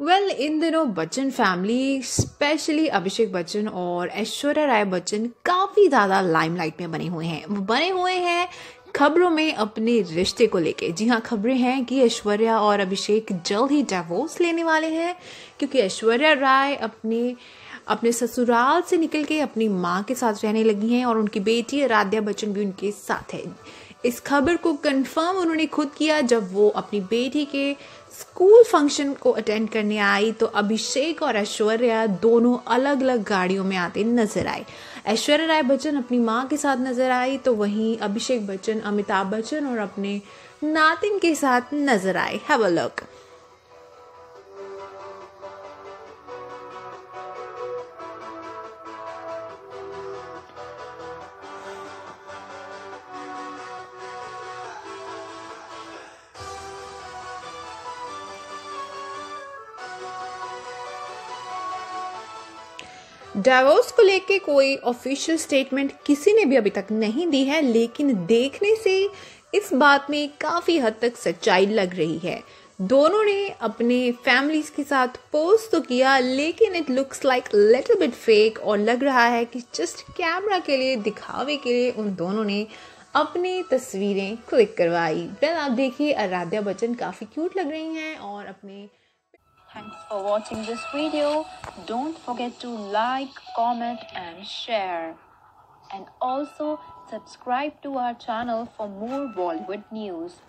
Well well, इन दिनों Bachchan family specially Abhishek Bachchan और ऐश्वर्या राय बच्चन काफ़ी ज़्यादा लाइमलाइट में बने हुए हैं। बने हुए हैं खबरों में अपने रिश्ते को लेके। जी हाँ खबरें हैं कि ऐश्वर्या और अभिषेक जल्द ही डिवोर्स लेने वाले हैं क्योंकि ऐश्वर्या राय अपने अपने ससुराल से निकल के अपनी माँ के साथ रहने लगी हैं और उनकी बेटी आराध्या बच्चन भी उनके साथ है। इस खबर को कंफर्म उन्होंने खुद किया जब वो अपनी बेटी के स्कूल फ़ंक्शन को अटेंड करने आई तो अभिषेक और ऐश्वर्या दोनों अलग अलग गाड़ियों में आते नज़र आए। ऐश्वर्या राय बच्चन अपनी माँ के साथ नज़र आई तो वहीं अभिषेक बच्चन, अमिताभ बच्चन और अपने नातिन के साथ नज़र आए। हैव अ लुक डाइवोर्स को लेके कोई ऑफिशियल स्टेटमेंट किसी ने भी अभी तक नहीं दी है, लेकिन देखने से इस बात में काफ़ी हद तक सच्चाई लग रही है। दोनों ने अपने फैमिलीज़ के साथ पोस्ट तो किया, लेकिन it looks like little bit fake और लग रहा है कि जस्ट कैमरा के लिए, दिखावे के लिए उन दोनों ने अपनी तस्वीरें क्लिक करवाई। वेल आप देखिए, आराध्या बच्चन काफ़ी क्यूट लग रही हैं और अपने Thanks for watching this video. Don't forget to like, comment and share. And also subscribe to our channel for more Bollywood news.